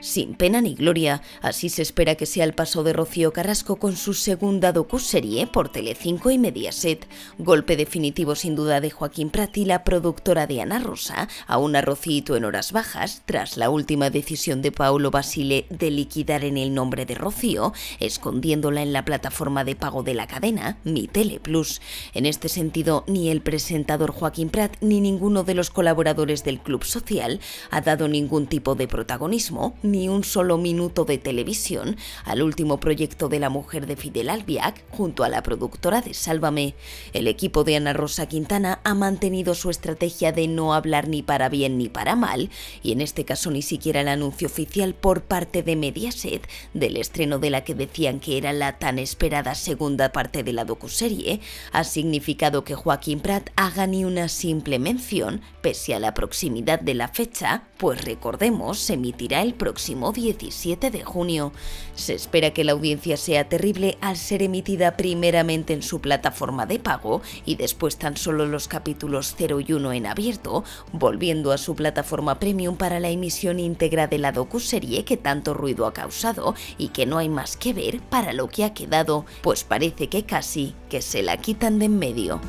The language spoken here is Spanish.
sin pena ni gloria. Así se espera que sea el paso de Rocío Carrasco con su segunda docuserie por Telecinco y Mediaset. Golpe definitivo sin duda de Joaquín Prati, la productora de Ana Rosa, a una Rocito en horas bajas, tras la última decisión de Paulo Basile de liquidar en el nombre de Rocío, escondiéndola en la plataforma de pago de la cadena, Mi Tele Plus. En este sentido, ni el presentador Joaquín Prat ni ninguno de los colaboradores del Club Social ha dado ningún tipo de protagonismo ni un solo minuto de televisión al último proyecto de la mujer de Fidel Albiac junto a la productora de Sálvame. El equipo de Ana Rosa Quintana ha mantenido su estrategia de no hablar ni para bien ni para mal, y en este caso ni siquiera el anuncio oficial por parte de Mediaset del estreno de la que decían que era la tan esperada segunda parte de la docuserie ha significado que Joaquín Prat haga ni una simple mención, pese a la proximidad de la fecha, pues recordemos, se emitirá el próximo próximo 17 de junio. Se espera que la audiencia sea terrible al ser emitida primeramente en su plataforma de pago y después tan solo los capítulos 0 y 1 en abierto, volviendo a su plataforma premium para la emisión íntegra de la docuserie que tanto ruido ha causado y que no hay más que ver para lo que ha quedado, pues parece que casi que se la quitan de en medio.